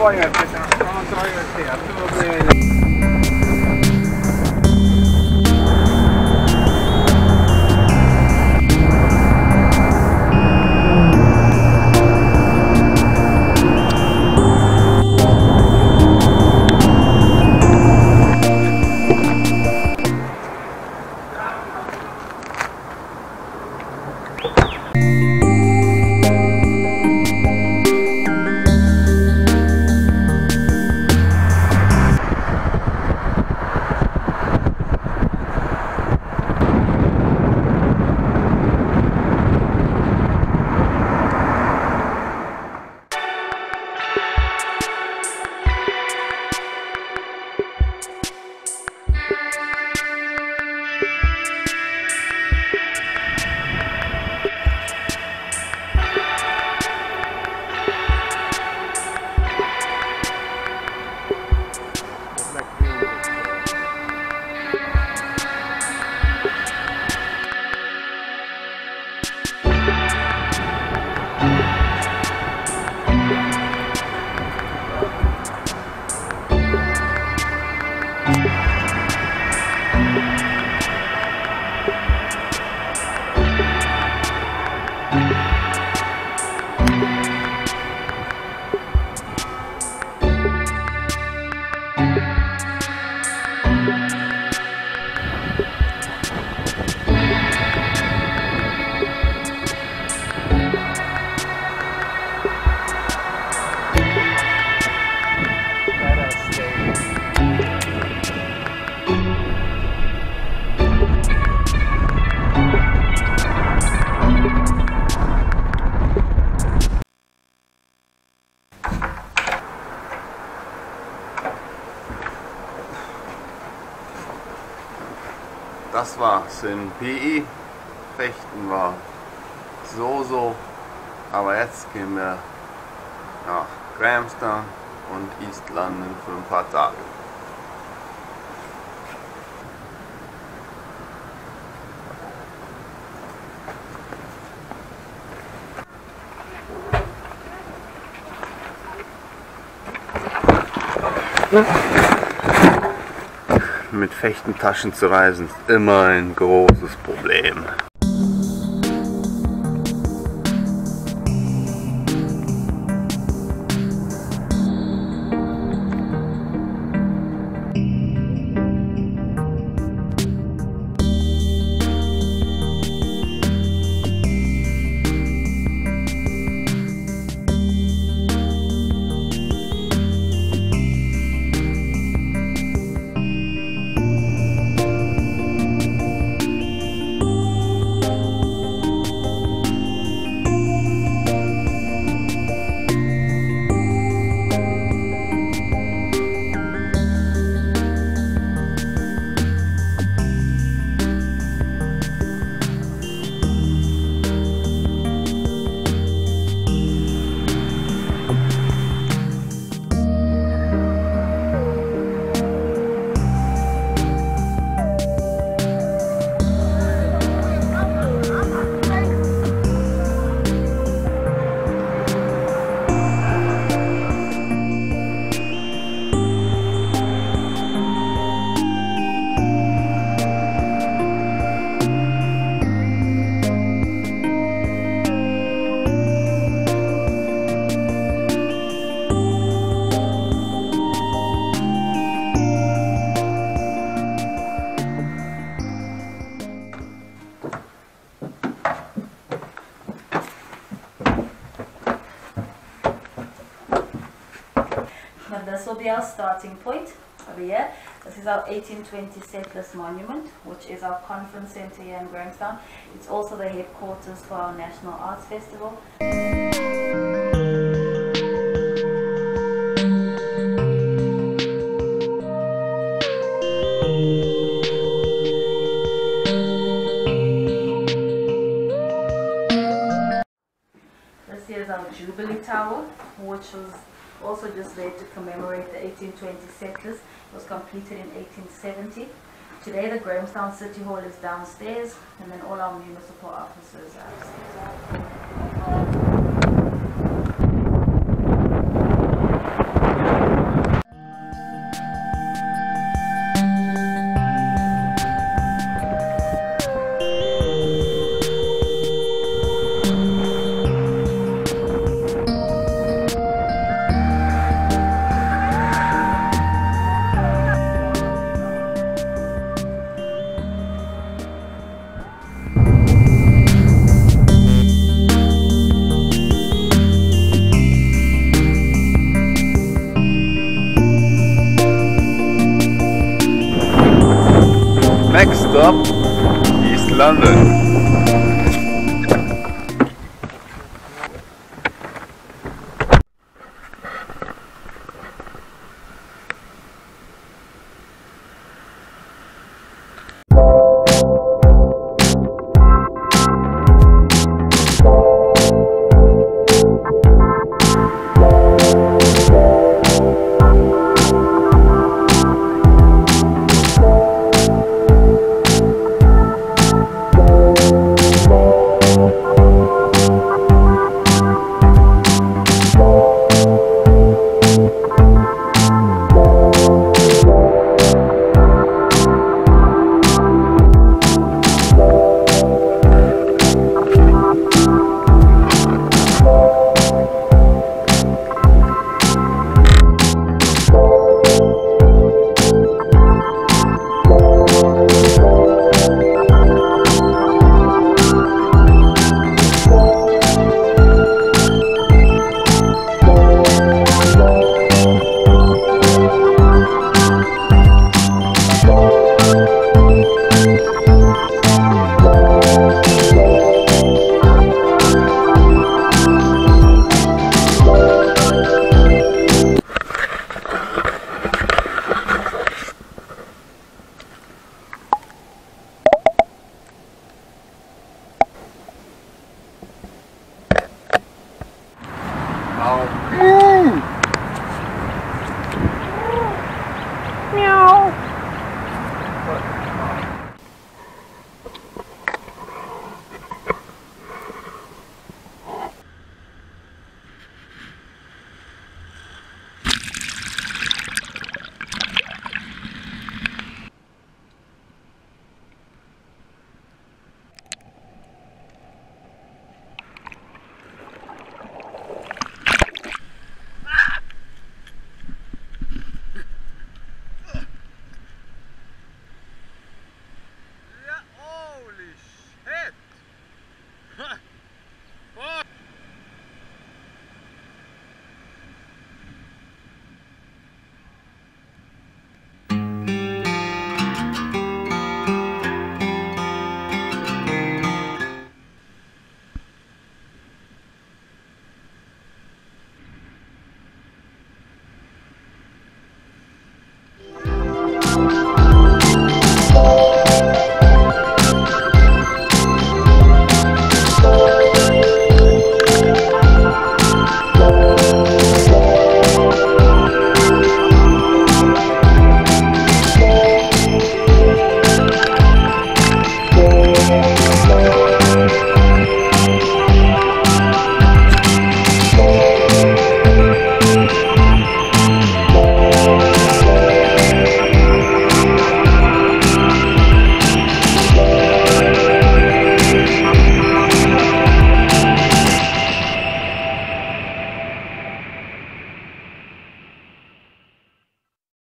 Goiânia. Das war's in PI. Fechten war so so. Aber jetzt gehen wir nach Grahamstown und East London für ein paar Tage. Mit Fechtentaschen zu reisen ist immer ein großes Problem. Our starting point over here. This is our 1820 settlers monument, which is our conference center here in Grahamstown. It's also the headquarters for our National Arts Festival. This here is our Jubilee Tower, which was also just there to commemorate the 1820 settlers. It was completed in 1870. Today the Grahamstown City Hall is downstairs and then all our municipal offices are upstairs. Next stop East London.